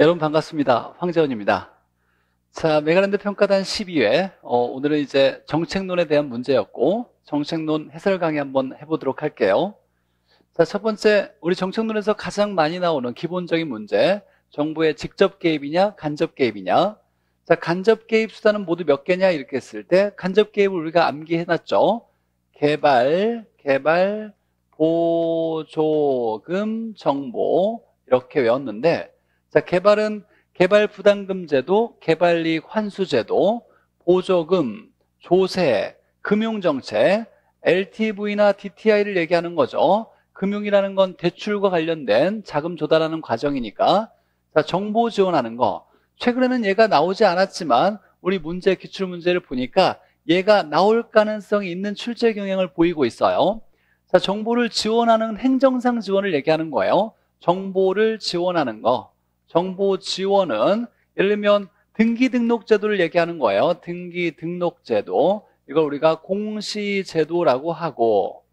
여러분 반갑습니다. 황재원입니다. 자, 메가랜드 평가단 12회. 어, 오늘은 이제 정책론에 대한 문제였고, 정책론 해설 강의 한번 해보도록 할게요. 자, 첫 번째, 우리 정책론에서 가장 많이 나오는 기본적인 문제. 정부의 직접 개입이냐, 간접 개입이냐. 자, 간접 개입 수단은 모두 몇 개냐, 이렇게 했을 때, 간접 개입을 우리가 암기해놨죠. 개발, 개발, 보조금, 정보. 이렇게 외웠는데, 자, 개발은 개발 부담금 제도, 개발 이익 환수 제도, 보조금, 조세, 금융 정책, LTV나 DTI를 얘기하는 거죠. 금융이라는 건 대출과 관련된 자금 조달하는 과정이니까 자, 정보 지원하는 거. 최근에는 얘가 나오지 않았지만 우리 문제 기출 문제를 보니까 얘가 나올 가능성이 있는 출제 경향을 보이고 있어요. 자, 정보를 지원하는 행정상 지원을 얘기하는 거예요. 정보를 지원하는 거. 정보 지원은 예를 들면 등기 등록 제도를 얘기하는 거예요. 등기 등록 제도. 이걸 우리가 공시 제도라고 하고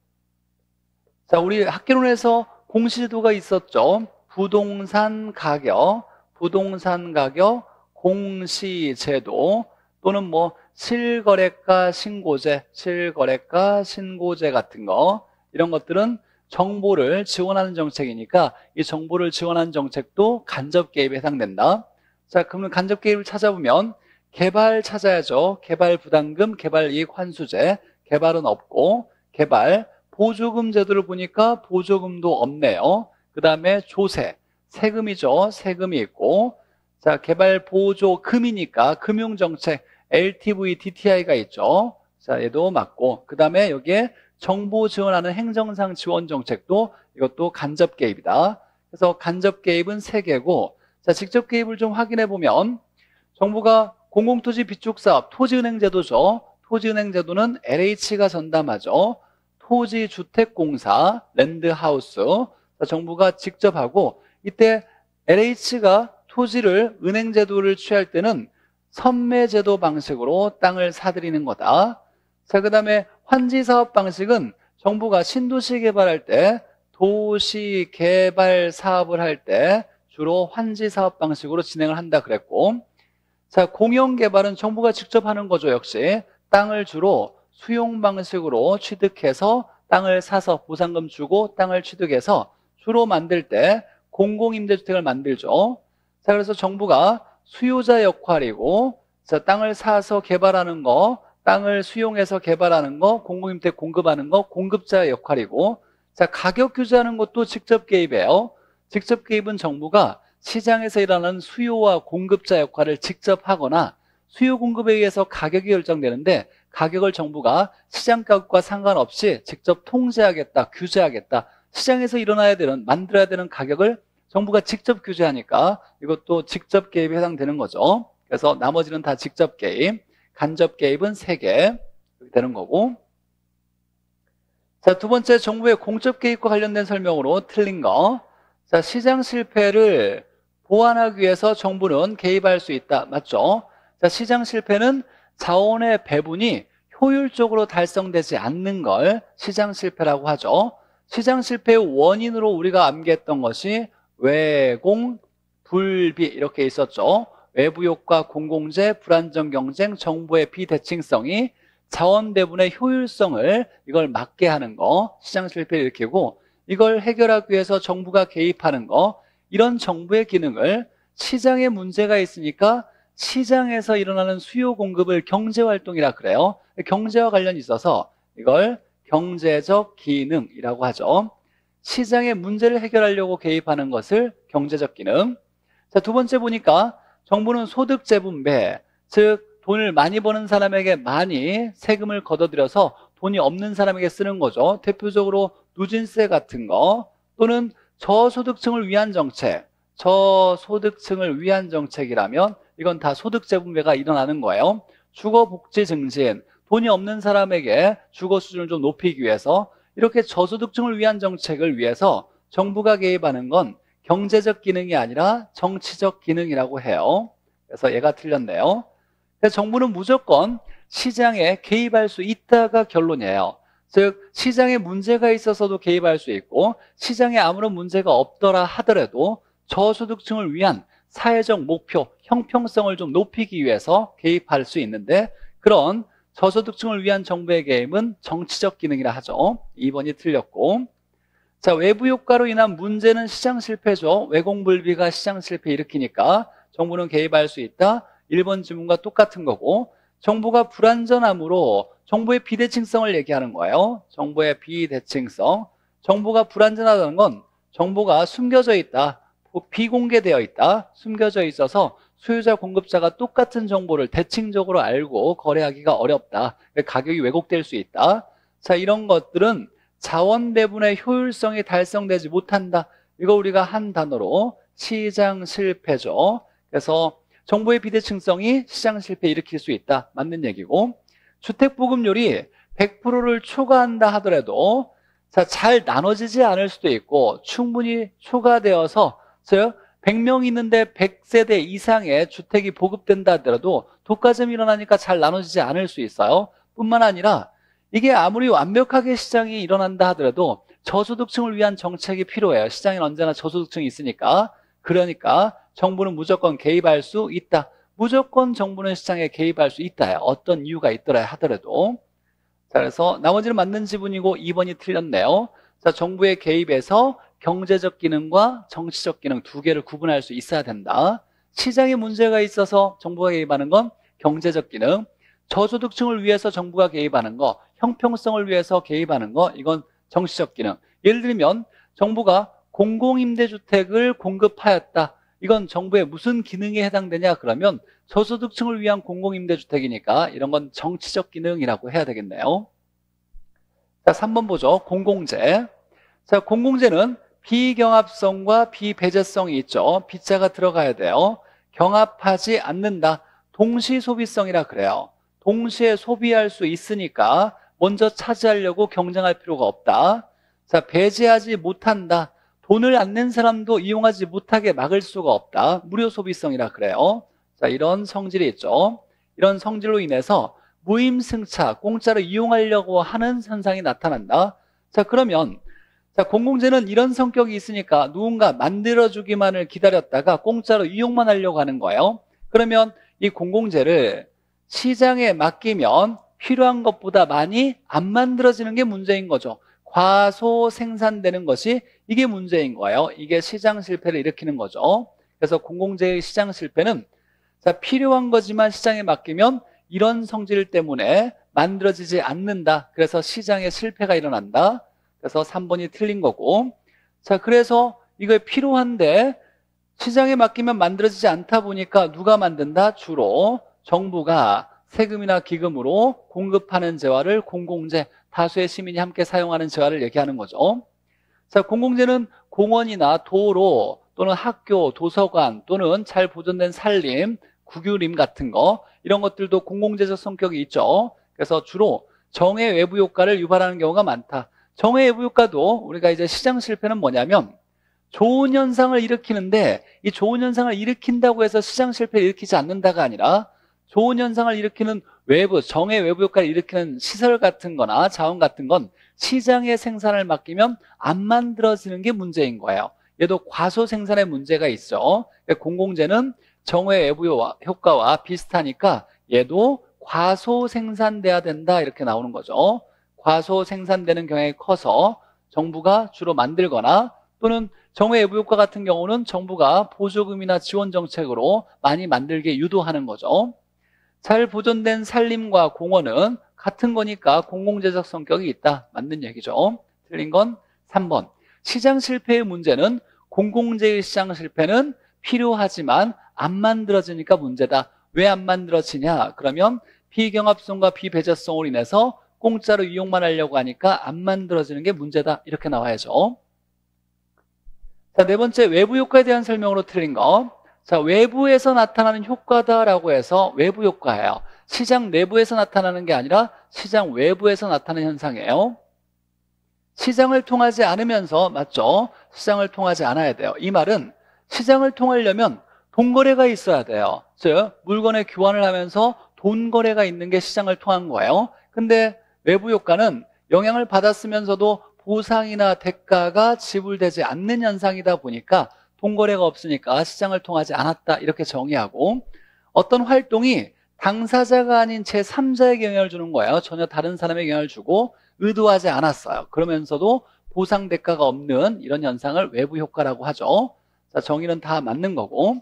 자, 우리 학계론에서 공시 제도가 있었죠. 부동산 가격, 부동산 가격 공시 제도 또는 뭐 실거래가 신고제, 실거래가 신고제 같은 거 이런 것들은 정보를 지원하는 정책이니까 이 정보를 지원하는 정책도 간접 개입에 해당된다. 자, 그러면 간접 개입을 찾아보면 개발 찾아야죠. 개발 부담금, 개발 이익 환수제. 개발은 없고 개발 보조금 제도를 보니까 보조금도 없네요. 그 다음에 조세, 세금이죠. 세금이 있고 자, 개발 보조금이니까 금융정책 LTV, DTI가 있죠. 자, 얘도 맞고 그 다음에 여기에 정보 지원하는 행정상 지원 정책도 이것도 간접 개입이다. 그래서 간접 개입은 세개고 자, 직접 개입을 좀 확인해 보면 정부가 공공토지 비축사업 토지은행 제도죠. 토지은행 제도는 LH가 전담하죠. 토지주택공사, 랜드하우스 자, 정부가 직접 하고 이때 LH가 토지를 은행 제도를 취할 때는 선매제도 방식으로 땅을 사들이는 거다. 자, 그 다음에 환지 사업 방식은 정부가 신도시 개발할 때 도시 개발 사업을 할 때 주로 환지 사업 방식으로 진행을 한다 그랬고 자 공영 개발은 정부가 직접 하는 거죠 역시. 땅을 주로 수용 방식으로 취득해서 땅을 사서 보상금 주고 땅을 취득해서 주로 만들 때 공공임대주택을 만들죠. 자 그래서 정부가 수요자 역할이고 자 땅을 사서 개발하는 거 땅을 수용해서 개발하는 거, 공공임대 공급하는 거, 공급자의 역할이고 자 가격 규제하는 것도 직접 개입이에요. 직접 개입은 정부가 시장에서 일어나는 수요와 공급자 역할을 직접 하거나 수요 공급에 의해서 가격이 결정되는데 가격을 정부가 시장 가격과 상관없이 직접 통제하겠다, 규제하겠다. 시장에서 일어나야 되는, 만들어야 되는 가격을 정부가 직접 규제하니까 이것도 직접 개입에 해당되는 거죠. 그래서 나머지는 다 직접 개입. 간접 개입은 3개 되는 거고 자, 두 번째 정부의 공적 개입과 관련된 설명으로 틀린 거. 자, 시장 실패를 보완하기 위해서 정부는 개입할 수 있다. 맞죠? 자, 시장 실패는 자원의 배분이 효율적으로 달성되지 않는 걸 시장 실패라고 하죠. 시장 실패의 원인으로 우리가 암기했던 것이 외공, 불비 이렇게 있었죠. 외부 효과, 공공재, 불안정 경쟁, 정부의 비대칭성이 자원 배분의 효율성을 이걸 막게 하는 거, 시장 실패를 일으키고 이걸 해결하기 위해서 정부가 개입하는 거, 이런 정부의 기능을 시장에 문제가 있으니까 시장에서 일어나는 수요 공급을 경제활동이라 그래요. 경제와 관련이 있어서 이걸 경제적 기능이라고 하죠. 시장의 문제를 해결하려고 개입하는 것을 경제적 기능. 자, 두 번째 보니까 정부는 소득 재분배, 즉 돈을 많이 버는 사람에게 많이 세금을 걷어들여서 돈이 없는 사람에게 쓰는 거죠. 대표적으로 누진세 같은 거 또는 저소득층을 위한 정책, 저소득층을 위한 정책이라면 이건 다 소득 재분배가 일어나는 거예요. 주거 복지 증진, 돈이 없는 사람에게 주거 수준을 좀 높이기 위해서 이렇게 저소득층을 위한 정책을 위해서 정부가 개입하는 건 경제적 기능이 아니라 정치적 기능이라고 해요. 그래서 얘가 틀렸네요. 정부는 무조건 시장에 개입할 수 있다가 결론이에요. 즉 시장에 문제가 있어서도 개입할 수 있고 시장에 아무런 문제가 없더라 하더라도 저소득층을 위한 사회적 목표, 형평성을 좀 높이기 위해서 개입할 수 있는데 그런 저소득층을 위한 정부의 개입은 정치적 기능이라 하죠. 2번이 틀렸고 자 외부 효과로 인한 문제는 시장 실패죠. 외공불비가 시장 실패 일으키니까 정부는 개입할 수 있다. 1번 지문과 똑같은 거고 정부가 불안전함으로 정부의 비대칭성을 얘기하는 거예요. 정부의 비대칭성. 정부가 불안전하다는 건 정보가 숨겨져 있다. 비공개되어 있다. 숨겨져 있어서 소유자 공급자가 똑같은 정보를 대칭적으로 알고 거래하기가 어렵다. 가격이 왜곡될 수 있다. 자, 이런 것들은 자원 배분의 효율성이 달성되지 못한다. 이거 우리가 한 단어로 시장 실패죠. 그래서 정보의 비대칭성이 시장 실패 일으킬 수 있다. 맞는 얘기고 주택 보급률이 100%를 초과한다 하더라도 자, 잘 나눠지지 않을 수도 있고 충분히 초과되어서 100명 있는데 100세대 이상의 주택이 보급된다 하더라도 독과점이 일어나니까 잘 나눠지지 않을 수 있어요. 뿐만 아니라 이게 아무리 완벽하게 시장이 일어난다 하더라도 저소득층을 위한 정책이 필요해요. 시장에 언제나 저소득층이 있으니까. 그러니까 정부는 무조건 개입할 수 있다. 무조건 정부는 시장에 개입할 수 있다. 어떤 이유가 있더라 하더라도. 자, 그래서 나머지는 맞는 지분이고 2번이 틀렸네요. 자, 정부의 개입에서 경제적 기능과 정치적 기능 두 개를 구분할 수 있어야 된다. 시장에 문제가 있어서 정부가 개입하는 건 경제적 기능, 저소득층을 위해서 정부가 개입하는 거, 형평성을 위해서 개입하는 거, 이건 정치적 기능. 예를 들면 정부가 공공임대주택을 공급하였다. 이건 정부의 무슨 기능에 해당되냐 그러면 저소득층을 위한 공공임대주택이니까 이런 건 정치적 기능이라고 해야 되겠네요. 자, 3번 보죠. 공공재. 자, 공공재는 비경합성과 비배제성이 있죠. 빗자가 들어가야 돼요. 경합하지 않는다. 동시 소비성이라 그래요. 동시에 소비할 수 있으니까 먼저 차지하려고 경쟁할 필요가 없다. 자, 배제하지 못한다. 돈을 안 낸 사람도 이용하지 못하게 막을 수가 없다. 무료 소비성이라 그래요. 자, 이런 성질이 있죠. 이런 성질로 인해서 무임승차, 공짜로 이용하려고 하는 현상이 나타난다. 자, 그러면 자, 공공재는 이런 성격이 있으니까 누군가 만들어주기만을 기다렸다가 공짜로 이용만 하려고 하는 거예요. 그러면 이 공공재를 시장에 맡기면 필요한 것보다 많이 안 만들어지는 게 문제인 거죠. 과소 생산되는 것이 이게 문제인 거예요. 이게 시장 실패를 일으키는 거죠. 그래서 공공재의 시장 실패는 자, 필요한 거지만 시장에 맡기면 이런 성질 때문에 만들어지지 않는다. 그래서 시장에 실패가 일어난다. 그래서 3번이 틀린 거고 자 그래서 이거 필요한데 시장에 맡기면 만들어지지 않다 보니까 누가 만든다? 주로 정부가 세금이나 기금으로 공급하는 재화를 공공재, 다수의 시민이 함께 사용하는 재화를 얘기하는 거죠. 자, 공공재는 공원이나 도로 또는 학교, 도서관 또는 잘 보존된 산림, 국유림 같은 거 이런 것들도 공공재적 성격이 있죠. 그래서 주로 정의 외부 효과를 유발하는 경우가 많다. 정의 외부 효과도 우리가 이제 시장 실패는 뭐냐면 좋은 현상을 일으키는데 이 좋은 현상을 일으킨다고 해서 시장 실패를 일으키지 않는다가 아니라 좋은 현상을 일으키는 외부, 정의 외부 효과를 일으키는 시설 같은 거나 자원 같은 건 시장의 생산을 맡기면 안 만들어지는 게 문제인 거예요. 얘도 과소 생산의 문제가 있죠. 공공재는 정의 외부 효과와 비슷하니까 얘도 과소 생산돼야 된다 이렇게 나오는 거죠. 과소 생산되는 경향이 커서 정부가 주로 만들거나 또는 정의 외부 효과 같은 경우는 정부가 보조금이나 지원 정책으로 많이 만들게 유도하는 거죠. 잘 보존된 산림과 공원은 같은 거니까 공공재적 성격이 있다. 맞는 얘기죠. 틀린 건 3번. 시장 실패의 문제는 공공재의 시장 실패는 필요하지만 안 만들어지니까 문제다. 왜 안 만들어지냐? 그러면 비경합성과 비배제성으로 인해서 공짜로 이용만 하려고 하니까 안 만들어지는 게 문제다. 이렇게 나와야죠. 자, 네 번째 외부 효과에 대한 설명으로 틀린 거. 자, 외부에서 나타나는 효과다라고 해서 외부 효과예요. 시장 내부에서 나타나는 게 아니라 시장 외부에서 나타나는 현상이에요. 시장을 통하지 않으면서 맞죠? 시장을 통하지 않아야 돼요. 이 말은 시장을 통하려면 돈 거래가 있어야 돼요. 즉 물건의 교환을 하면서 돈 거래가 있는 게 시장을 통한 거예요. 근데 외부 효과는 영향을 받았으면서도 보상이나 대가가 지불되지 않는 현상이다 보니까 동거래가 없으니까 시장을 통하지 않았다 이렇게 정의하고 어떤 활동이 당사자가 아닌 제3자에게 영향을 주는 거예요. 전혀 다른 사람에게 영향을 주고 의도하지 않았어요. 그러면서도 보상 대가가 없는 이런 현상을 외부 효과라고 하죠. 자, 정의는 다 맞는 거고.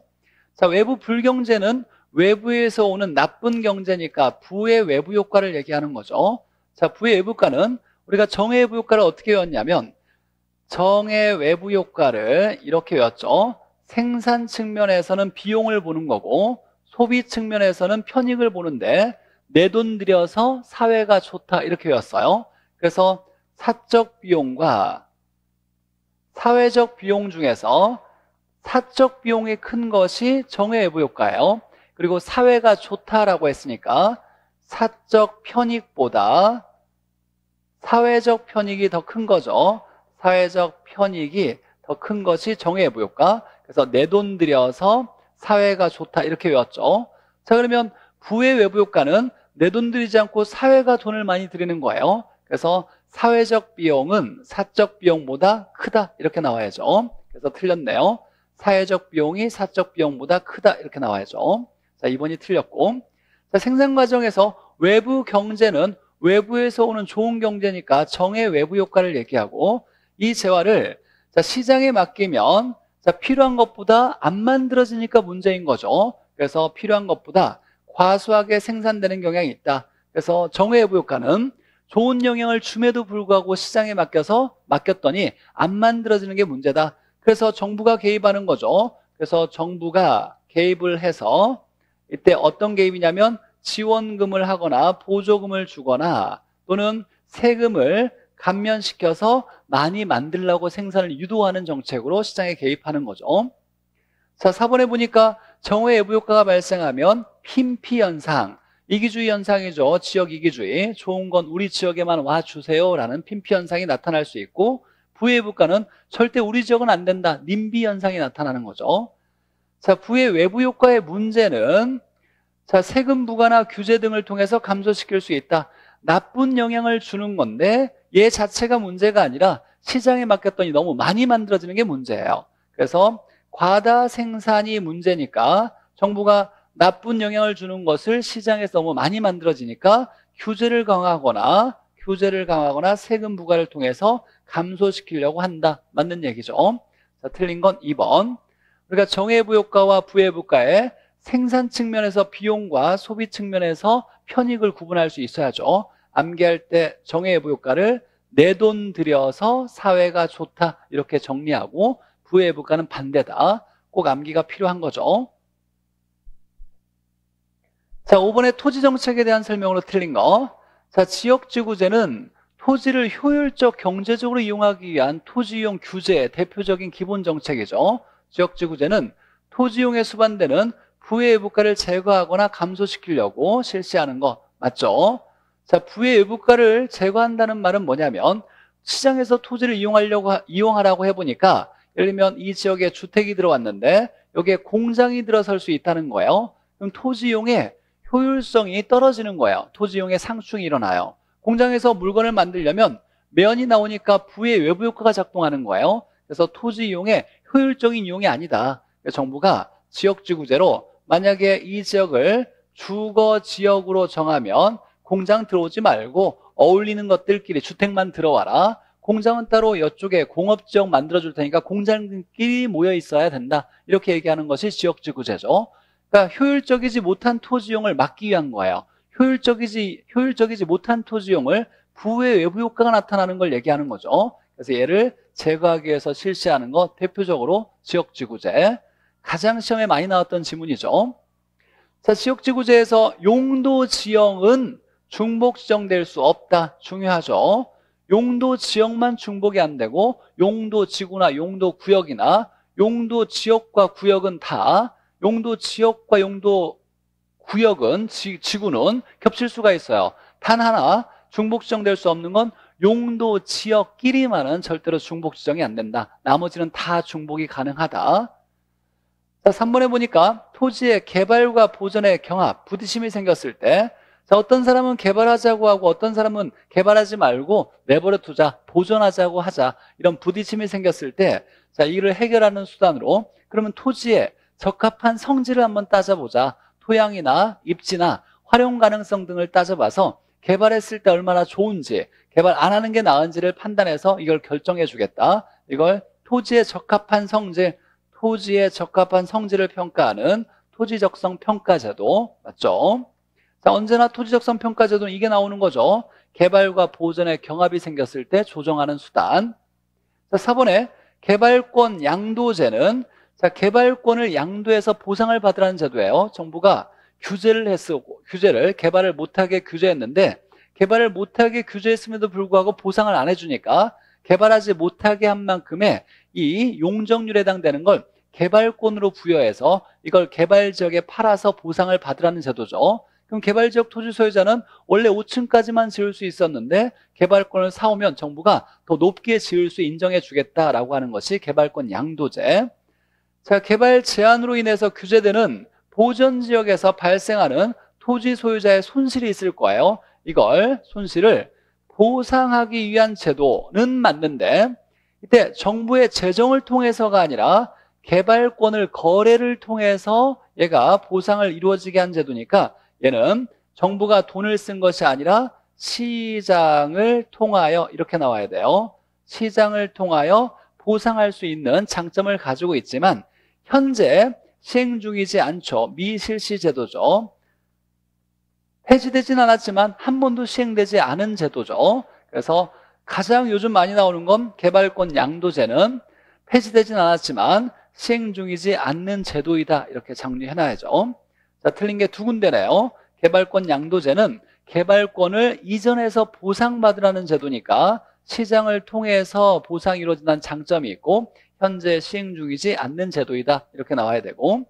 자, 외부 불경제는 외부에서 오는 나쁜 경제니까 부의 외부 효과를 얘기하는 거죠. 자, 부의 외부 효과는 우리가 정의 외부 효과를 어떻게 외웠냐면 정의 외부 효과를 이렇게 외웠죠. 생산 측면에서는 비용을 보는 거고 소비 측면에서는 편익을 보는데 내 돈 들여서 사회가 좋다 이렇게 외웠어요. 그래서 사적 비용과 사회적 비용 중에서 사적 비용이 큰 것이 정의 외부 효과예요. 그리고 사회가 좋다라고 했으니까 사적 편익보다 사회적 편익이 더 큰 거죠. 사회적 편익이 더 큰 것이 정의 외부 효과. 그래서 내 돈 들여서 사회가 좋다 이렇게 외웠죠. 자 그러면 부의 외부 효과는 내 돈 들이지 않고 사회가 돈을 많이 들이는 거예요. 그래서 사회적 비용은 사적 비용보다 크다 이렇게 나와야죠. 그래서 틀렸네요. 사회적 비용이 사적 비용보다 크다 이렇게 나와야죠. 자 2번이 틀렸고 자, 생산 과정에서 외부 경제는 외부에서 오는 좋은 경제니까 정의 외부 효과를 얘기하고 이 재화를 자, 시장에 맡기면 자, 필요한 것보다 안 만들어지니까 문제인 거죠. 그래서 필요한 것보다 과수하게 생산되는 경향이 있다. 그래서 정의 외부 효과는 좋은 영향을 줌에도 불구하고 시장에 맡겨서 맡겼더니 안 만들어지는 게 문제다. 그래서 정부가 개입하는 거죠. 그래서 정부가 개입을 해서 이때 어떤 개입이냐면 지원금을 하거나 보조금을 주거나 또는 세금을 감면시켜서 많이 만들려고 생산을 유도하는 정책으로 시장에 개입하는 거죠. 자, 4번에 보니까 정오의 외부 효과가 발생하면 핀피 현상, 이기주의 현상이죠. 지역 이기주의. 좋은 건 우리 지역에만 와주세요라는 핀피 현상이 나타날 수 있고 부의 부가는 절대 우리 지역은 안 된다. 님비 현상이 나타나는 거죠. 자, 부의 외부 효과의 문제는 자, 세금 부과나 규제 등을 통해서 감소시킬 수 있다. 나쁜 영향을 주는 건데 얘 자체가 문제가 아니라 시장에 맡겼더니 너무 많이 만들어지는 게 문제예요. 그래서 과다 생산이 문제니까 정부가 나쁜 영향을 주는 것을 시장에서 너무 많이 만들어지니까 규제를 강화하거나 규제를 강화하거나 세금 부과를 통해서 감소시키려고 한다. 맞는 얘기죠. 자, 틀린 건 2번. 우리가 정해부 효과와 부해부 효과의 생산 측면에서 비용과 소비 측면에서 편익을 구분할 수 있어야죠. 암기할 때 정해부 효과를 내 돈 들여서 사회가 좋다 이렇게 정리하고 부해부 효과는 반대다. 꼭 암기가 필요한 거죠. 자, 5번에 토지 정책에 대한 설명으로 틀린 거. 자, 지역 지구제는 토지를 효율적 경제적으로 이용하기 위한 토지 이용 규제의 대표적인 기본 정책이죠. 지역 지구제는 토지용에 수반되는 부의 외부가를 제거하거나 감소시키려고 실시하는 거 맞죠? 자, 부의 외부가를 제거한다는 말은 뭐냐면 시장에서 토지를 이용하려고 이용하라고 해 보니까 예를 들면 이 지역에 주택이 들어왔는데 여기에 공장이 들어설 수 있다는 거예요. 그럼 토지 이용에 효율성이 떨어지는 거예요. 토지 이용의 상충이 일어나요. 공장에서 물건을 만들려면 매연이 나오니까 부의 외부 효과가 작동하는 거예요. 그래서 토지 이용의 효율적인 이용이 아니다. 정부가 지역지구제로 만약에 이 지역을 주거 지역으로 정하면 공장 들어오지 말고 어울리는 것들끼리 주택만 들어와라. 공장은 따로 이쪽에 공업지역 만들어줄 테니까 공장끼리 모여 있어야 된다. 이렇게 얘기하는 것이 지역지구제죠. 그러니까 효율적이지 못한 토지용을 막기 위한 거예요. 효율적이지 효율적이지 못한 토지용을 부의 외부 효과가 나타나는 걸 얘기하는 거죠. 그래서 얘를 제거하기 위해서 실시하는 것 대표적으로 지역지구제. 가장 시험에 많이 나왔던 지문이죠. 자, 지역지구제에서 용도 지형은 중복 지정될 수 없다. 중요하죠. 용도 지역만 중복이 안 되고 용도 지구나 용도 구역이나 용도 지역과 구역은 다 용도 지역과 용도 구역은 지, 지구는 겹칠 수가 있어요. 단 하나 중복 지정될 수 없는 건 용도 지역끼리만은 절대로 중복 지정이 안 된다. 나머지는 다 중복이 가능하다. 자, 3번에 보니까 토지의 개발과 보전의 경합, 부딪힘이 생겼을 때 자, 어떤 사람은 개발하자고 하고 어떤 사람은 개발하지 말고 내버려 두자, 보존하자고 하자. 이런 부딪힘이 생겼을 때, 자, 이를 해결하는 수단으로 그러면 토지에 적합한 성질을 한번 따져보자. 토양이나 입지나 활용 가능성 등을 따져봐서 개발했을 때 얼마나 좋은지, 개발 안 하는 게 나은지를 판단해서 이걸 결정해 주겠다. 이걸 토지에 적합한 성질, 토지에 적합한 성질을 평가하는 토지적성 평가제도 맞죠? 자, 언제나 토지적성 평가제도는 이게 나오는 거죠. 개발과 보전의 경합이 생겼을 때 조정하는 수단. 자, 4번에 개발권 양도제는 자, 개발권을 양도해서 보상을 받으라는 제도예요. 정부가 규제를 했고 규제를 개발을 못하게 규제했는데 개발을 못하게 규제했음에도 불구하고 보상을 안 해주니까 개발하지 못하게 한 만큼의 이 용적률에 해당되는 걸 개발권으로 부여해서 이걸 개발 지역에 팔아서 보상을 받으라는 제도죠. 그럼 개발 지역 토지 소유자는 원래 5층까지만 지을 수 있었는데 개발권을 사오면 정부가 더 높게 지을 수 인정해 주겠다라고 하는 것이 개발권 양도제. 자, 개발 제한으로 인해서 규제되는 보전 지역에서 발생하는 토지 소유자의 손실이 있을 거예요. 이걸 손실을 보상하기 위한 제도는 맞는데 이때 정부의 재정을 통해서가 아니라 개발권을 거래를 통해서 얘가 보상을 이루어지게 한 제도니까 얘는 정부가 돈을 쓴 것이 아니라 시장을 통하여 이렇게 나와야 돼요. 시장을 통하여 보상할 수 있는 장점을 가지고 있지만 현재 시행 중이지 않죠. 미실시 제도죠. 폐지되진 않았지만 한 번도 시행되지 않은 제도죠. 그래서 가장 요즘 많이 나오는 건 개발권 양도제는 폐지되진 않았지만 시행 중이지 않는 제도이다. 이렇게 정리해놔야죠. 자, 틀린 게 두 군데네요. 개발권 양도제는 개발권을 이전해서 보상받으라는 제도니까 시장을 통해서 보상이 이루어진다는 장점이 있고 현재 시행 중이지 않는 제도이다. 이렇게 나와야 되고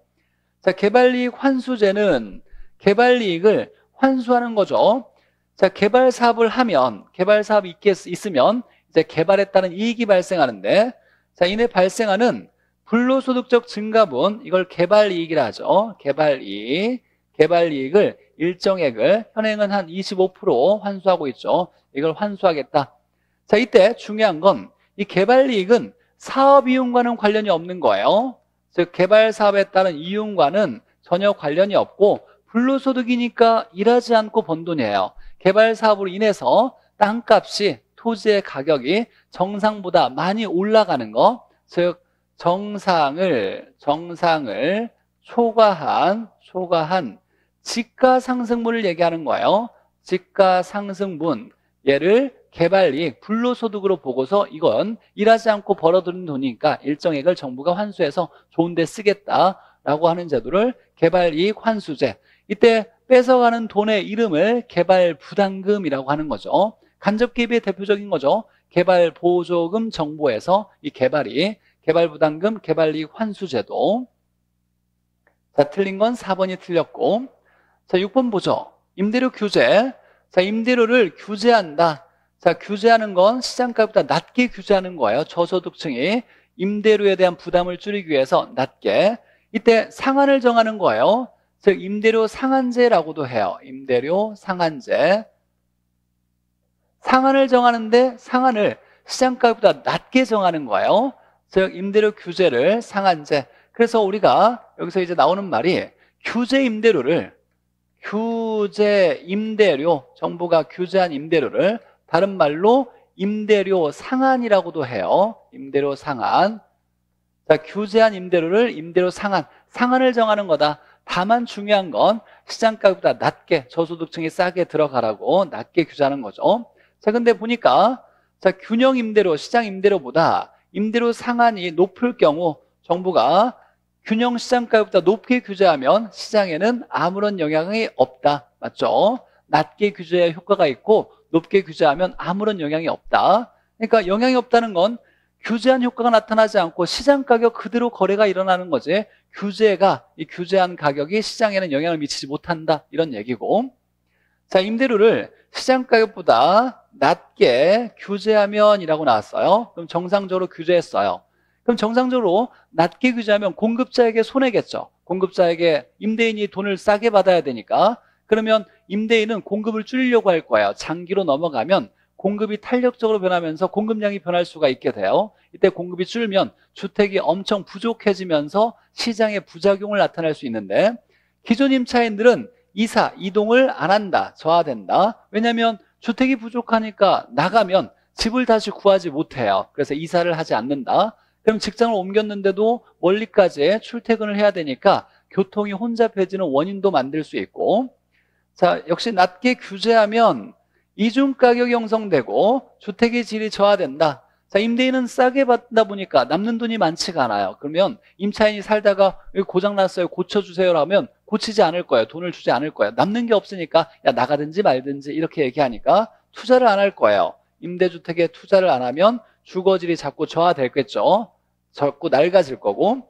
자, 개발이익 환수제는 개발이익을 환수하는 거죠. 자, 개발 사업을 하면 개발 사업이 있으면 이제 개발에 따른 이익이 발생하는데 자, 이내 발생하는 불로소득적 증가분 이걸 개발이익이라 하죠. 개발이익. 개발이익을 일정액을 현행은 한 25% 환수하고 있죠. 이걸 환수하겠다. 자, 이때 중요한 건 이 개발이익은 사업 이윤과는 관련이 없는 거예요. 즉 개발 사업에 따른 이윤과는 전혀 관련이 없고 불로소득이니까 일하지 않고 번 돈이에요. 개발 사업으로 인해서 땅값이 토지의 가격이 정상보다 많이 올라가는 거, 즉 정상을 정상을 초과한 초과한 지가 상승분을 얘기하는 거예요. 지가 상승분 얘를 개발이익, 불로소득으로 보고서 이건 일하지 않고 벌어들인 돈이니까 일정액을 정부가 환수해서 좋은 데 쓰겠다라고 하는 제도를 개발이익 환수제. 이때 뺏어가는 돈의 이름을 개발부담금이라고 하는 거죠. 간접 개입의 대표적인 거죠. 개발 보조금 정보에서 이 개발이 개발부담금, 개발이익 환수제도. 자, 틀린 건 4번이 틀렸고. 자, 6번 보죠. 임대료 규제. 자, 임대료를 규제한다. 자, 규제하는 건 시장가보다 낮게 규제하는 거예요. 저소득층이 임대료에 대한 부담을 줄이기 위해서 낮게. 이때 상한을 정하는 거예요. 즉, 임대료 상한제라고도 해요. 임대료 상한제. 상한을 정하는데 상한을 시장가보다 낮게 정하는 거예요. 즉 임대료 규제를 상한제. 그래서 우리가 여기서 이제 나오는 말이 규제 임대료를 규제 임대료 정부가 규제한 임대료를 다른 말로 임대료 상한이라고도 해요. 임대료 상한. 자, 규제한 임대료를 임대료 상한. 상한을 정하는 거다. 다만 중요한 건 시장가보다 낮게 저소득층이 싸게 들어가라고 낮게 규제하는 거죠. 자, 근데 보니까 자, 균형 임대료, 시장 임대료보다 임대료 상한이 높을 경우 정부가 균형 시장가보다 높게 규제하면 시장에는 아무런 영향이 없다. 맞죠? 낮게 규제에 효과가 있고 높게 규제하면 아무런 영향이 없다. 그러니까 영향이 없다는 건 규제한 효과가 나타나지 않고 시장 가격 그대로 거래가 일어나는 거지. 규제가 이 규제한 가격이 시장에는 영향을 미치지 못한다. 이런 얘기고. 자, 임대료를 시장 가격보다 낮게 규제하면 이라고 나왔어요. 그럼 정상적으로 규제했어요. 그럼 정상적으로 낮게 규제하면 공급자에게 손해겠죠. 공급자에게 임대인이 돈을 싸게 받아야 되니까 그러면 임대인은 공급을 줄이려고 할 거예요. 장기로 넘어가면 공급이 탄력적으로 변하면서 공급량이 변할 수가 있게 돼요. 이때 공급이 줄면 주택이 엄청 부족해지면서 시장에 부작용을 나타낼 수 있는데 기존 임차인들은 이사, 이동을 안 한다, 저하된다. 왜냐하면 주택이 부족하니까 나가면 집을 다시 구하지 못해요. 그래서 이사를 하지 않는다. 그럼 직장을 옮겼는데도 멀리까지 출퇴근을 해야 되니까 교통이 혼잡해지는 원인도 만들 수 있고 자 역시 낮게 규제하면 이중 가격이 형성되고 주택의 질이 저하된다. 자 임대인은 싸게 받다 보니까 남는 돈이 많지가 않아요. 그러면 임차인이 살다가 고장 났어요. 고쳐주세요 라면 고치지 않을 거예요. 돈을 주지 않을 거예요. 남는 게 없으니까 야 나가든지 말든지 이렇게 얘기하니까 투자를 안 할 거예요. 임대주택에 투자를 안 하면 주거질이 자꾸 저하되겠죠. 자꾸 낡아질 거고.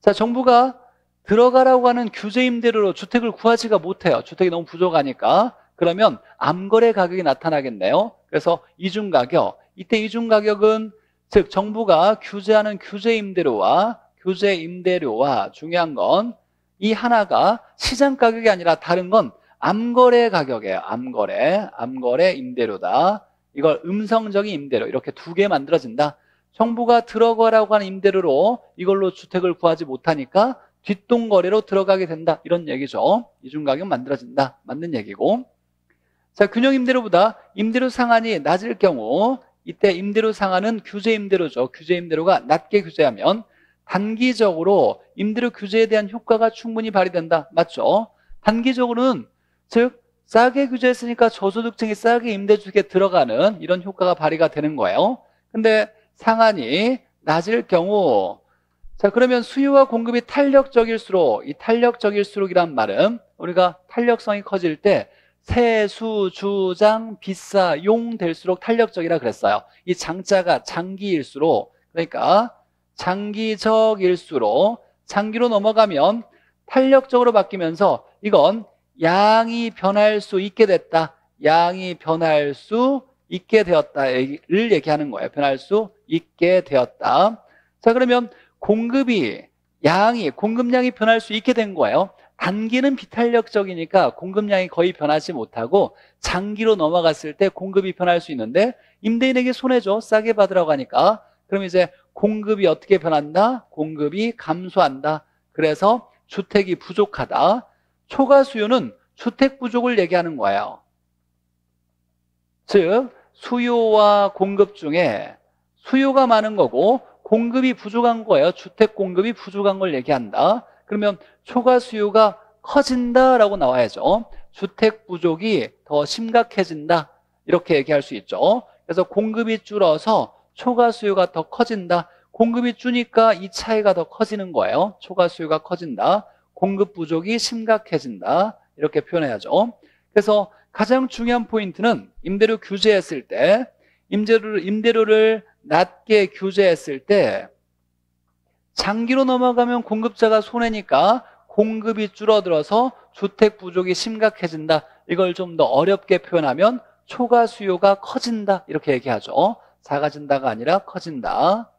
자, 정부가 들어가라고 하는 규제 임대료로 주택을 구하지가 못해요. 주택이 너무 부족하니까. 그러면 암거래 가격이 나타나겠네요. 그래서 이중 가격. 이때 이중 가격은 즉 정부가 규제하는 규제 임대료와 규제 임대료와 중요한 건 이 하나가 시장 가격이 아니라 다른 건 암거래 가격이에요. 암거래, 암거래 임대료다. 이걸 음성적인 임대료 이렇게 두 개 만들어진다. 정부가 들어가라고 하는 임대료로 이걸로 주택을 구하지 못하니까 뒷동거래로 들어가게 된다. 이런 얘기죠. 이중가격 만들어진다. 맞는 얘기고. 자, 균형 임대료보다 임대료 상한이 낮을 경우 이때 임대료 상한은 규제 임대료죠. 규제 임대료가 낮게 규제하면 단기적으로 임대료 규제에 대한 효과가 충분히 발휘된다. 맞죠? 단기적으로는 즉 싸게 규제했으니까 저소득층이 싸게 임대주택에 들어가는 이런 효과가 발휘가 되는 거예요. 근데 상한이 낮을 경우 자 그러면 수요와 공급이 탄력적일수록 이 탄력적일수록이란 말은 우리가 탄력성이 커질 때 세수, 주장, 비싸, 용 될수록 탄력적이라 그랬어요. 이 장자가 장기일수록 그러니까 장기적일수록 장기로 넘어가면 탄력적으로 바뀌면서 이건 양이 변할 수 있게 됐다. 양이 변할 수 있게 되었다를 얘기하는 거예요. 변할 수 있게 되었다. 자, 그러면 공급이 양이 공급량이 변할 수 있게 된 거예요. 단기는 비탄력적이니까 공급량이 거의 변하지 못하고 장기로 넘어갔을 때 공급이 변할 수 있는데 임대인에게 손해죠. 싸게 받으라고 하니까. 그럼 이제 공급이 어떻게 변한다? 공급이 감소한다. 그래서 주택이 부족하다. 초과 수요는 주택 부족을 얘기하는 거예요. 즉 수요와 공급 중에 수요가 많은 거고 공급이 부족한 거예요. 주택 공급이 부족한 걸 얘기한다. 그러면 초과 수요가 커진다라고 나와야죠. 주택 부족이 더 심각해진다. 이렇게 얘기할 수 있죠. 그래서 공급이 줄어서 초과 수요가 더 커진다. 공급이 주니까 이 차이가 더 커지는 거예요. 초과 수요가 커진다. 공급 부족이 심각해진다. 이렇게 표현해야죠. 그래서 가장 중요한 포인트는 임대료 규제했을 때 임대료를, 임대료를 낮게 규제했을 때 장기로 넘어가면 공급자가 손해니까 공급이 줄어들어서 주택 부족이 심각해진다. 이걸 좀 더 어렵게 표현하면 초과 수요가 커진다. 이렇게 얘기하죠. 작아진다가 아니라 커진다.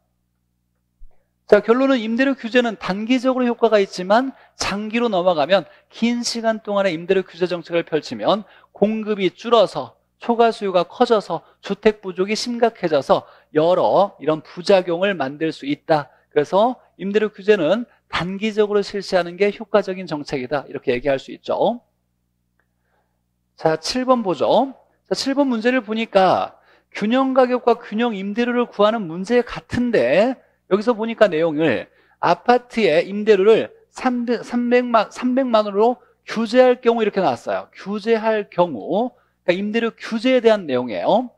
자, 결론은 임대료 규제는 단기적으로 효과가 있지만 장기로 넘어가면 긴 시간 동안의 임대료 규제 정책을 펼치면 공급이 줄어서 초과 수요가 커져서 주택 부족이 심각해져서 여러 이런 부작용을 만들 수 있다. 그래서 임대료 규제는 단기적으로 실시하는 게 효과적인 정책이다. 이렇게 얘기할 수 있죠. 자, 7번 보죠. 자, 7번 문제를 보니까 균형 가격과 균형 임대료를 구하는 문제 같은데 여기서 보니까 내용을 아파트의 임대료를 300만, 300만 원으로 규제할 경우 이렇게 나왔어요. 규제할 경우. 그러니까 임대료 규제에 대한 내용이에요.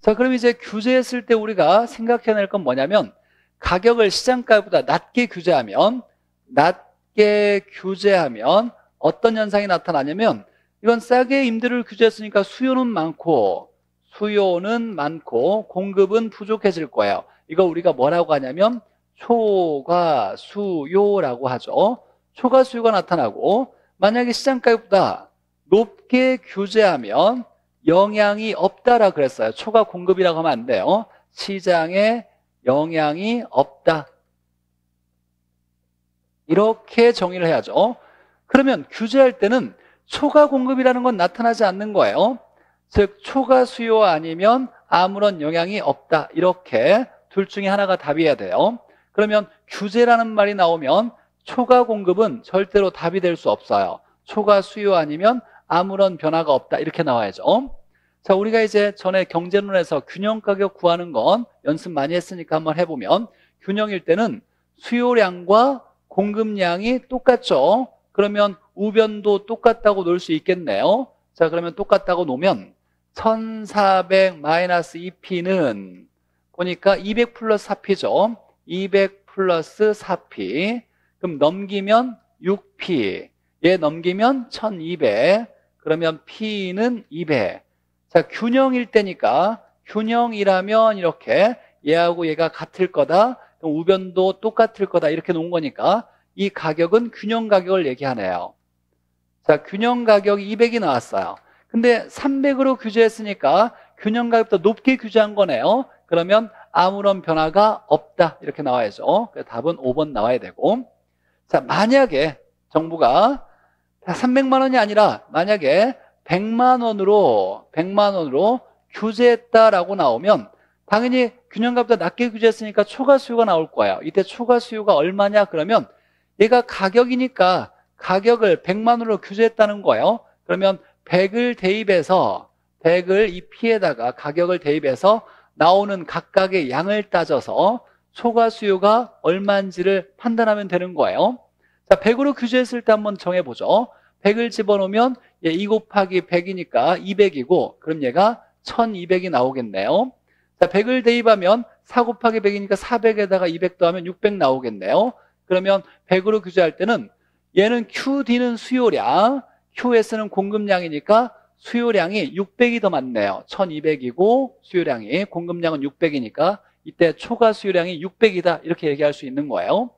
자, 그럼 이제 규제했을 때 우리가 생각해야 건 뭐냐면 가격을 시장가보다 낮게 규제하면 낮게 규제하면 어떤 현상이 나타나냐면 이건 싸게 임대료를 규제했으니까 수요는 많고 수요는 많고 공급은 부족해질 거예요. 이거 우리가 뭐라고 하냐면 초과 수요라고 하죠. 초과 수요가 나타나고 만약에 시장가격보다 높게 규제하면 영향이 없다라 그랬어요. 초과 공급이라고 하면 안 돼요. 시장에 영향이 없다. 이렇게 정의를 해야죠. 그러면 규제할 때는 초과 공급이라는 건 나타나지 않는 거예요. 즉 초과 수요 아니면 아무런 영향이 없다. 이렇게 둘 중에 하나가 답이어야 돼요. 그러면 규제라는 말이 나오면 초과 공급은 절대로 답이 될 수 없어요. 초과 수요 아니면 아무런 변화가 없다. 이렇게 나와야죠. 자, 우리가 이제 전에 경제론에서 균형 가격 구하는 건 연습 많이 했으니까 한번 해보면 균형일 때는 수요량과 공급량이 똑같죠. 그러면 우변도 똑같다고 놓을 수 있겠네요. 자, 그러면 똑같다고 놓으면 1400 마이너스 2P는 보니까 200 플러스 4P죠. 200 플러스 4P. 그럼 넘기면 6P. 얘 넘기면 1200. 그러면 P는 200. 자, 균형일 때니까 균형이라면 이렇게 얘하고 얘가 같을 거다. 우변도 똑같을 거다. 이렇게 놓은 거니까 이 가격은 균형 가격을 얘기하네요. 자, 균형 가격이 200이 나왔어요. 근데 300으로 규제했으니까 균형 가격도 높게 규제한 거네요. 그러면 아무런 변화가 없다. 이렇게 나와야죠. 답은 5번 나와야 되고. 자, 만약에 정부가 300만 원이 아니라 만약에 100만 원으로 100만 원으로 규제했다라고 나오면 당연히 균형값보다 낮게 규제했으니까 초과 수요가 나올 거예요. 이때 초과 수요가 얼마냐 그러면 얘가 가격이니까 가격을 100만 원으로 규제했다는 거예요. 그러면 100을 대입해서 100을 이 P에다가 가격을 대입해서 나오는 각각의 양을 따져서 초과 수요가 얼마인지를 판단하면 되는 거예요. 자, 100으로 규제했을 때 한번 정해보죠. 100을 집어넣으면 얘2 곱하기 100이니까 200이고 그럼 얘가 1200이 나오겠네요. 자, 100을 대입하면 4 곱하기 100이니까 400에다가 200 더하면 600 나오겠네요. 그러면 100으로 규제할 때는 얘는 QD는 수요량, QS는 공급량이니까 수요량이 600이 더 많네요. 1200이고 수요량이 공급량은 600이니까 이때 초과 수요량이 600이다 이렇게 얘기할 수 있는 거예요.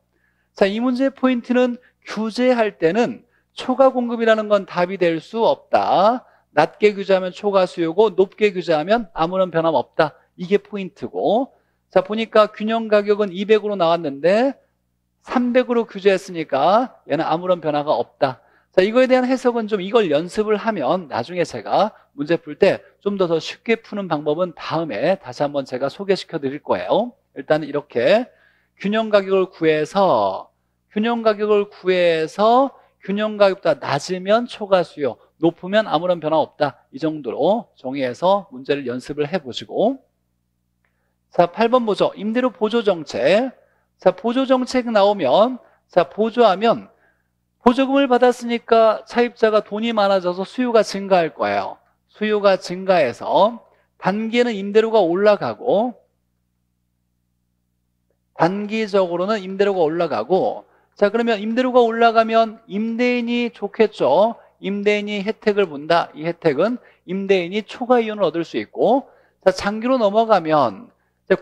자, 이 문제의 포인트는 규제할 때는 초과 공급이라는 건 답이 될 수 없다. 낮게 규제하면 초과 수요고 높게 규제하면 아무런 변함 없다. 이게 포인트고 자 보니까 균형 가격은 200으로 나왔는데 300으로 규제했으니까 얘는 아무런 변화가 없다. 자 이거에 대한 해석은 좀 이걸 연습을 하면 나중에 제가 문제 풀 때 좀 더 더 쉽게 푸는 방법은 다음에 다시 한번 제가 소개시켜 드릴 거예요. 일단 이렇게 균형 가격을 구해서 균형 가격을 구해서 균형 가격보다 낮으면 초과 수요, 높으면 아무런 변화 없다. 이 정도로 정의해서 문제를 연습을 해 보시고 자 8번 보죠. 임대료 보조 정책 자 보조 정책 나오면 자 보조하면 보조금을 받았으니까 차입자가 돈이 많아져서 수요가 증가할 거예요. 수요가 증가해서 단기에는 임대료가 올라가고 단기적으로는 임대료가 올라가고 자 그러면 임대료가 올라가면 임대인이 좋겠죠. 임대인이 혜택을 본다. 이 혜택은 임대인이 초과 이윤을 얻을 수 있고 자 장기로 넘어가면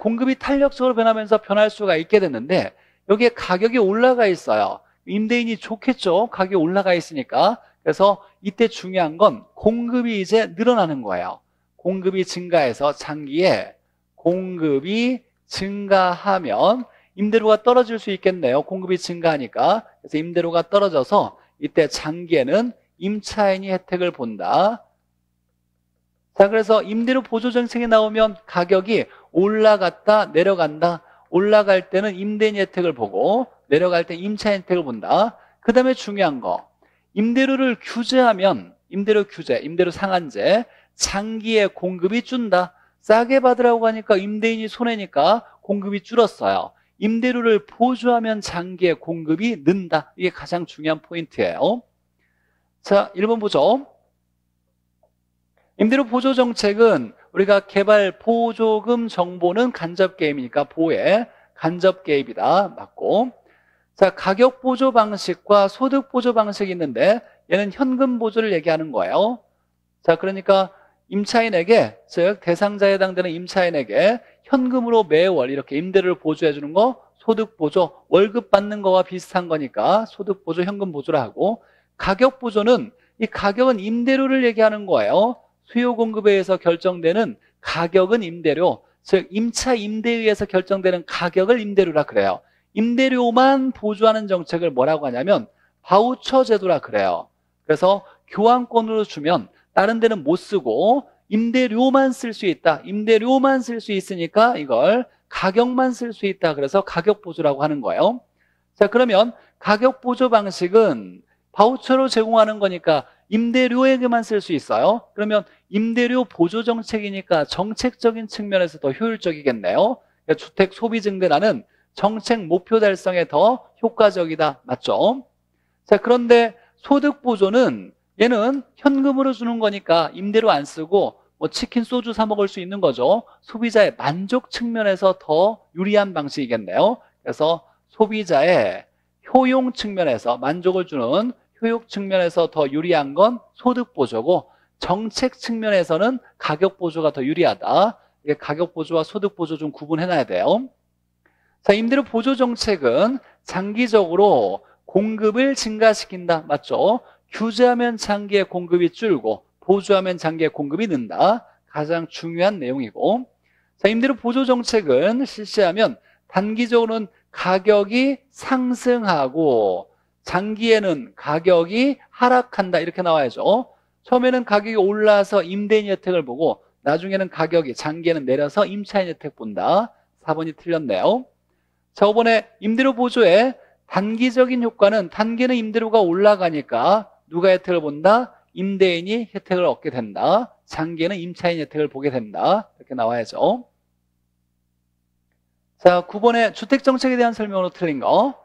공급이 탄력적으로 변하면서 변할 수가 있게 됐는데 여기에 가격이 올라가 있어요. 임대인이 좋겠죠. 가격이 올라가 있으니까. 그래서 이때 중요한 건 공급이 이제 늘어나는 거예요. 공급이 증가해서 장기에 공급이 증가하면 임대료가 떨어질 수 있겠네요. 공급이 증가하니까. 그래서 임대료가 떨어져서 이때 장기에는 임차인이 혜택을 본다. 자, 그래서 임대료 보조 정책이 나오면 가격이 올라갔다 내려간다. 올라갈 때는 임대인 혜택을 보고 내려갈 때 임차인 혜택을 본다. 그 다음에 중요한 거. 임대료를 규제하면 임대료 규제, 임대료 상한제 장기에 공급이 준다. 싸게 받으라고 하니까 임대인이 손해니까 공급이 줄었어요. 임대료를 보조하면 장기의 공급이 는다. 이게 가장 중요한 포인트예요. 자, 1번 보죠. 임대료 보조 정책은 우리가 개발 보조금 정보는 간접 개입이니까 보에 간접 개입이다. 맞고. 자, 가격 보조 방식과 소득 보조 방식이 있는데 얘는 현금 보조를 얘기하는 거예요. 자, 그러니까 임차인에게 즉 대상자에 해당되는 임차인에게 현금으로 매월 이렇게 임대료를 보조해 주는 거 소득 보조 월급 받는 거와 비슷한 거니까 소득 보조 현금 보조를 하고 가격 보조는 이 가격은 임대료를 얘기하는 거예요. 수요 공급에 의해서 결정되는 가격은 임대료 즉 임차 임대에 의해서 결정되는 가격을 임대료라 그래요. 임대료만 보조하는 정책을 뭐라고 하냐면 바우처 제도라 그래요. 그래서 교환권으로 주면 다른 데는 못 쓰고 임대료만 쓸 수 있다. 임대료만 쓸 수 있으니까 이걸 가격만 쓸 수 있다. 그래서 가격 보조라고 하는 거예요. 자, 그러면 가격 보조 방식은 바우처로 제공하는 거니까 임대료에게만 쓸 수 있어요. 그러면 임대료 보조 정책이니까 정책적인 측면에서 더 효율적이겠네요. 그러니까 주택 소비 증대라는 정책 목표 달성에 더 효과적이다. 맞죠? 자, 그런데 소득 보조는 얘는 현금으로 주는 거니까 임대료 안 쓰고 뭐 치킨 소주 사 먹을 수 있는 거죠. 소비자의 만족 측면에서 더 유리한 방식이겠네요. 그래서 소비자의 효용 측면에서 만족을 주는 효용 측면에서 더 유리한 건 소득 보조고 정책 측면에서는 가격 보조가 더 유리하다. 이게 가격 보조와 소득 보조 좀 구분해 놔야 돼요. 자, 임대료 보조 정책은 장기적으로 공급을 증가시킨다. 맞죠? 규제하면 장기의 공급이 줄고 보조하면 장기의 공급이 는다. 가장 중요한 내용이고 자, 임대료 보조 정책은 실시하면 단기적으로는 가격이 상승하고 장기에는 가격이 하락한다 이렇게 나와야죠. 처음에는 가격이 올라서 임대인 혜택을 보고 나중에는 가격이 장기에는 내려서 임차인 혜택 본다. 4번이 틀렸네요. 자, 5번에 임대료 보조의 단기적인 효과는 단기는 임대료가 올라가니까 누가 혜택을 본다? 임대인이 혜택을 얻게 된다. 장기에는 임차인 혜택을 보게 된다. 이렇게 나와야죠. 자, 9번에 주택정책에 대한 설명으로 틀린 거.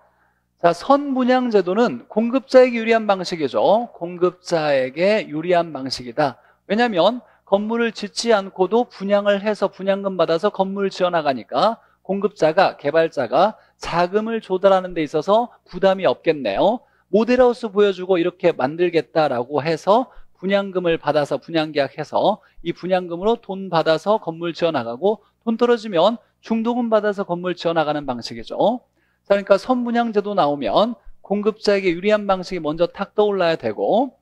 자, 선분양 제도는 공급자에게 유리한 방식이죠. 공급자에게 유리한 방식이다. 왜냐하면 건물을 짓지 않고도 분양을 해서 분양금 받아서 건물을 지어나가니까 공급자가 개발자가 자금을 조달하는 데 있어서 부담이 없겠네요. 모델하우스 보여주고 이렇게 만들겠다라고 해서 분양금을 받아서 분양계약해서 이 분양금으로 돈 받아서 건물 지어나가고 돈 떨어지면 중도금 받아서 건물 지어나가는 방식이죠. 자, 그러니까 선분양제도 나오면 공급자에게 유리한 방식이 먼저 탁 떠올라야 되고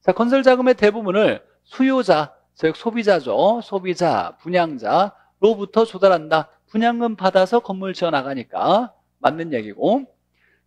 자, 건설 자금의 대부분을 수요자, 즉 소비자죠. 소비자, 분양자로부터 조달한다. 분양금 받아서 건물 지어 나가니까 맞는 얘기고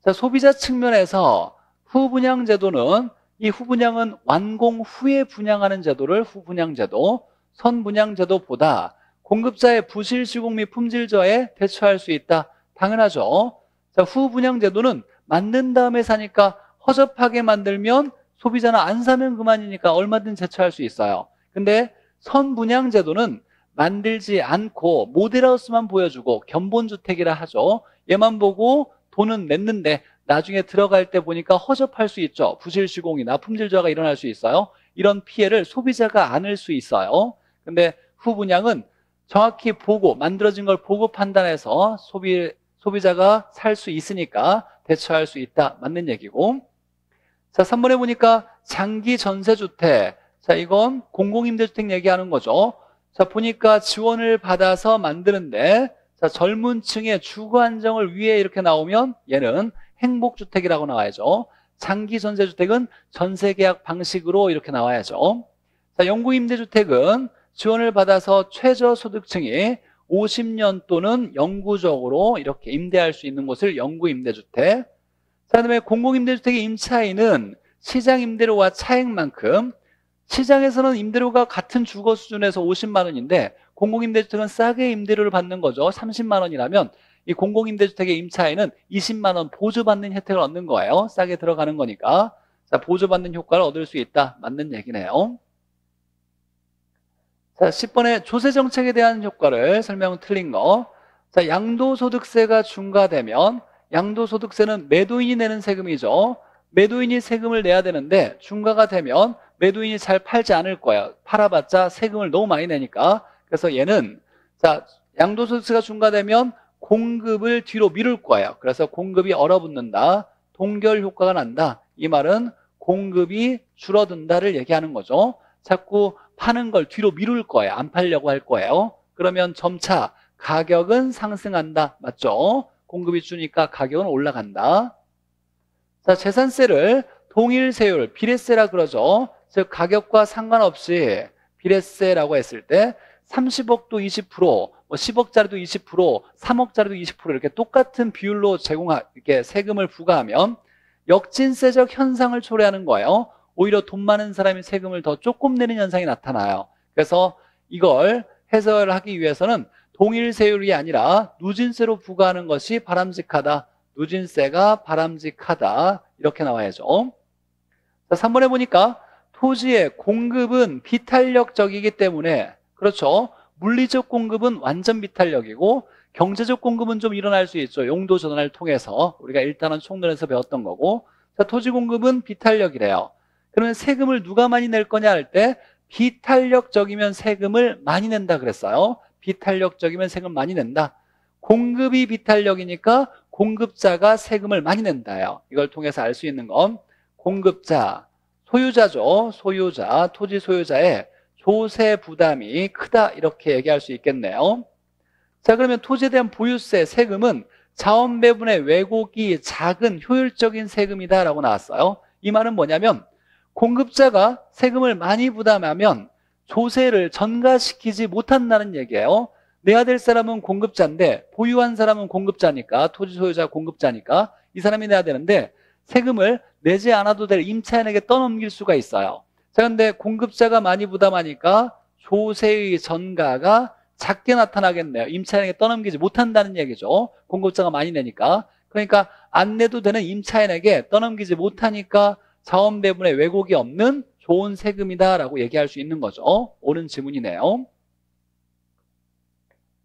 자, 소비자 측면에서 후분양 제도는 이 후분양은 완공 후에 분양하는 제도를 후분양 제도, 선분양 제도보다 공급자의 부실 시공 및 품질 저에 대처할 수 있다. 당연하죠. 자, 후분양 제도는 만든 다음에 사니까 허접하게 만들면 소비자는 안 사면 그만이니까 얼마든 대처할 수 있어요. 근데 선분양 제도는 만들지 않고 모델하우스만 보여주고 견본주택이라 하죠. 얘만 보고 돈은 냈는데 나중에 들어갈 때 보니까 허접할 수 있죠. 부실 시공이나 품질 저하가 일어날 수 있어요. 이런 피해를 소비자가 안을 수 있어요. 근데 후분양은 정확히 보고 만들어진 걸 보고 판단해서 소비 소비자가 살 수 있으니까 대처할 수 있다. 맞는 얘기고. 자, 3번에 보니까 장기 전세주택. 자, 이건 공공임대주택 얘기하는 거죠. 자, 보니까 지원을 받아서 만드는데 자, 젊은 층의 주거 안정을 위해 이렇게 나오면 얘는 행복주택이라고 나와야죠. 장기 전세주택은 전세계약 방식으로 이렇게 나와야죠. 자, 영구임대주택은 지원을 받아서 최저소득층이 50년 또는 영구적으로 이렇게 임대할 수 있는 곳을 영구임대주택. 자, 그 다음에 공공임대주택의 임차인은 시장 임대료와 차액만큼 시장에서는 임대료가 같은 주거 수준에서 50만 원인데 공공임대주택은 싸게 임대료를 받는 거죠. 30만 원이라면 이 공공임대주택의 임차인은 20만 원 보조받는 혜택을 얻는 거예요. 싸게 들어가는 거니까. 자, 보조받는 효과를 얻을 수 있다. 맞는 얘기네요. 자, 10번에 조세 정책에 대한 효과를 설명 틀린 거. 자, 양도소득세가 중과되면 양도소득세는 매도인이 내는 세금이죠. 매도인이 세금을 내야 되는데 중과가 되면 매도인이 잘 팔지 않을 거야. 팔아봤자 세금을 너무 많이 내니까. 그래서 얘는 자 양도소득세가 중과되면 공급을 뒤로 미룰 거예요. 그래서 공급이 얼어붙는다. 동결 효과가 난다. 이 말은 공급이 줄어든다를 얘기하는 거죠. 자꾸 파는 걸 뒤로 미룰 거예요. 안 팔려고 할 거예요. 그러면 점차 가격은 상승한다. 맞죠? 공급이 주니까 가격은 올라간다. 자, 재산세를 동일세율, 비례세라 그러죠. 즉 가격과 상관없이 비례세라고 했을 때 30억도 20%, 뭐 10억짜리도 20%, 3억짜리도 20% 이렇게 똑같은 비율로 제공하 이렇게 세금을 부과하면 역진세적 현상을 초래하는 거예요. 오히려 돈 많은 사람이 세금을 더 조금 내는 현상이 나타나요. 그래서 이걸 해설하기 위해서는 동일 세율이 아니라 누진세로 부과하는 것이 바람직하다. 누진세가 바람직하다. 이렇게 나와야죠. 자, 3번에 보니까 토지의 공급은 비탄력적이기 때문에 그렇죠. 물리적 공급은 완전 비탄력이고 경제적 공급은 좀 일어날 수 있죠. 용도 전환을 통해서 우리가 일단은 총론에서 배웠던 거고 자, 토지 공급은 비탄력이래요. 그러면 세금을 누가 많이 낼 거냐 할 때 비탄력적이면 세금을 많이 낸다 그랬어요. 비탄력적이면 세금 많이 낸다. 공급이 비탄력이니까 공급자가 세금을 많이 낸다요. 이걸 통해서 알 수 있는 건 공급자, 소유자죠. 소유자, 토지 소유자의 조세 부담이 크다 이렇게 얘기할 수 있겠네요. 자 그러면 토지에 대한 보유세 세금은 자원 배분의 왜곡이 작은 효율적인 세금이다라고 나왔어요. 이 말은 뭐냐면 공급자가 세금을 많이 부담하면 조세를 전가시키지 못한다는 얘기예요. 내야 될 사람은 공급자인데 보유한 사람은 공급자니까 토지 소유자 공급자니까 이 사람이 내야 되는데 세금을 내지 않아도 될 임차인에게 떠넘길 수가 있어요. 자, 근데 공급자가 많이 부담하니까 조세의 전가가 작게 나타나겠네요. 임차인에게 떠넘기지 못한다는 얘기죠. 공급자가 많이 내니까. 그러니까 안 내도 되는 임차인에게 떠넘기지 못하니까 자원 배분에 왜곡이 없는 좋은 세금이다라고 얘기할 수 있는 거죠. 옳은 지문이네요.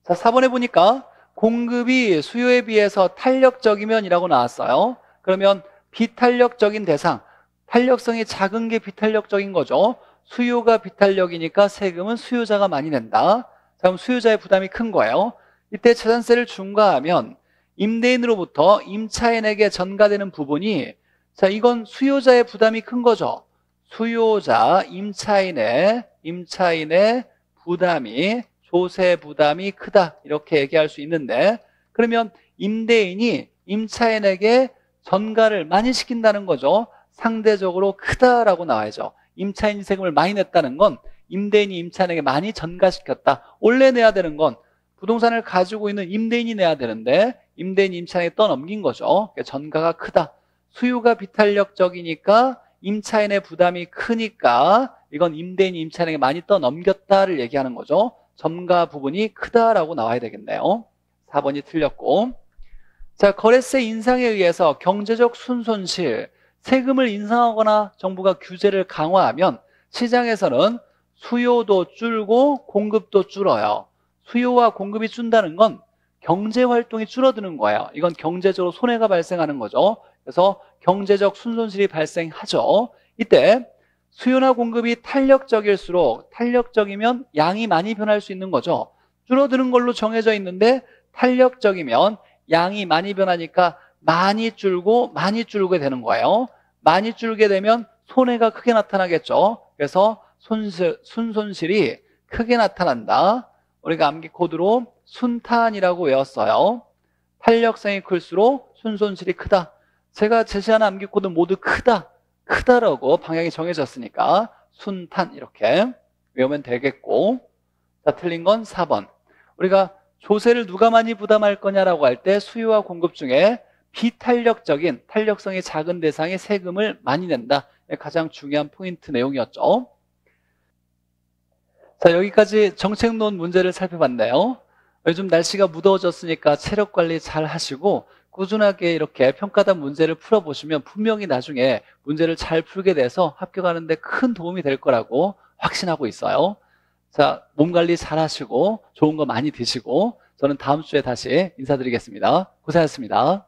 자, 4번에 보니까 공급이 수요에 비해서 탄력적이면 이라고 나왔어요. 그러면 비탄력적인 대상, 탄력성이 작은 게 비탄력적인 거죠. 수요가 비탄력이니까 세금은 수요자가 많이 낸다. 그럼 수요자의 부담이 큰 거예요. 이때 재산세를 중과하면 임대인으로부터 임차인에게 전가되는 부분이 자 이건 수요자의 부담이 큰 거죠. 수요자 임차인의 임차인의 부담이 조세 부담이 크다 이렇게 얘기할 수 있는데 그러면 임대인이 임차인에게 전가를 많이 시킨다는 거죠. 상대적으로 크다라고 나와야죠. 임차인 세금을 많이 냈다는 건 임대인이 임차인에게 많이 전가시켰다. 원래 내야 되는 건 부동산을 가지고 있는 임대인이 내야 되는데 임대인이 임차인에게 떠넘긴 거죠. 그러니까 전가가 크다. 수요가 비탄력적이니까 임차인의 부담이 크니까 이건 임대인이 임차인에게 많이 떠넘겼다를 얘기하는 거죠. 점가 부분이 크다라고 나와야 되겠네요. 4번이 틀렸고 자 거래세 인상에 의해서 경제적 순손실 세금을 인상하거나 정부가 규제를 강화하면 시장에서는 수요도 줄고 공급도 줄어요. 수요와 공급이 준다는 건 경제 활동이 줄어드는 거예요. 이건 경제적으로 손해가 발생하는 거죠. 그래서 경제적 순손실이 발생하죠. 이때 수요나 공급이 탄력적일수록 탄력적이면 양이 많이 변할 수 있는 거죠. 줄어드는 걸로 정해져 있는데 탄력적이면 양이 많이 변하니까 많이 줄고 많이 줄게 되는 거예요. 많이 줄게 되면 손해가 크게 나타나겠죠. 그래서 손실, 순손실이 크게 나타난다. 우리가 암기 코드로 순탄이라고 외웠어요. 탄력성이 클수록 순손실이 크다. 제가 제시하는 암기 코드 모두 크다. 크다라고 방향이 정해졌으니까 순탄 이렇게 외우면 되겠고 자 틀린 건 4번 우리가 조세를 누가 많이 부담할 거냐라고 할 때 수요와 공급 중에 비탄력적인 탄력성이 작은 대상에 세금을 많이 낸다. 가장 중요한 포인트 내용이었죠. 자 여기까지 정책론 문제를 살펴봤네요. 요즘 날씨가 무더워졌으니까 체력 관리 잘 하시고 꾸준하게 이렇게 평가단 문제를 풀어보시면 분명히 나중에 문제를 잘 풀게 돼서 합격하는 데 큰 도움이 될 거라고 확신하고 있어요 자, 몸 관리 잘 하시고 좋은 거 많이 드시고 저는 다음 주에 다시 인사드리겠습니다. 고생하셨습니다